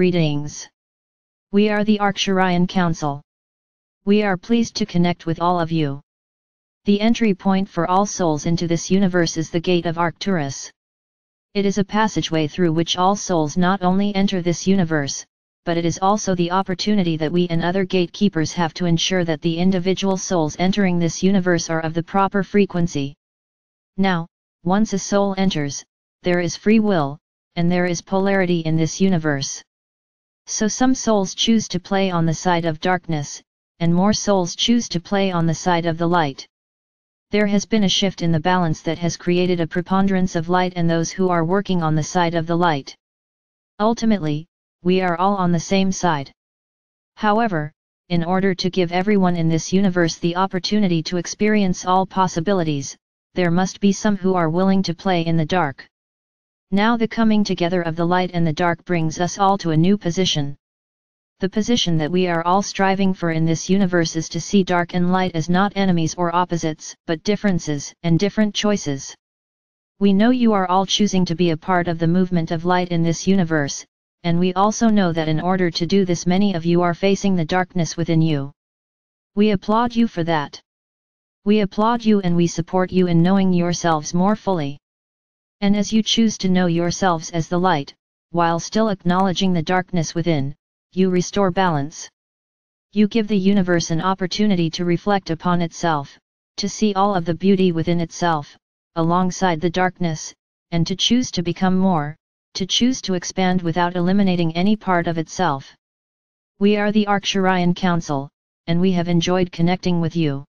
Greetings. We are the Arcturian Council. We are pleased to connect with all of you. The entry point for all souls into this universe is the Gate of Arcturus. It is a passageway through which all souls not only enter this universe, but it is also the opportunity that we and other gatekeepers have to ensure that the individual souls entering this universe are of the proper frequency. Now, once a soul enters, there is free will, and there is polarity in this universe. So some souls choose to play on the side of darkness, and more souls choose to play on the side of the light. There has been a shift in the balance that has created a preponderance of light and those who are working on the side of the light. Ultimately, we are all on the same side. However, in order to give everyone in this universe the opportunity to experience all possibilities, there must be some who are willing to play in the dark. Now the coming together of the light and the dark brings us all to a new position. The position that we are all striving for in this universe is to see dark and light as not enemies or opposites, but differences and different choices. We know you are all choosing to be a part of the movement of light in this universe, and we also know that in order to do this many of you are facing the darkness within you. We applaud you for that. We applaud you and we support you in knowing yourselves more fully. And as you choose to know yourselves as the light, while still acknowledging the darkness within, you restore balance. You give the universe an opportunity to reflect upon itself, to see all of the beauty within itself, alongside the darkness, and to choose to become more, to choose to expand without eliminating any part of itself. We are the Arcturian Council, and we have enjoyed connecting with you.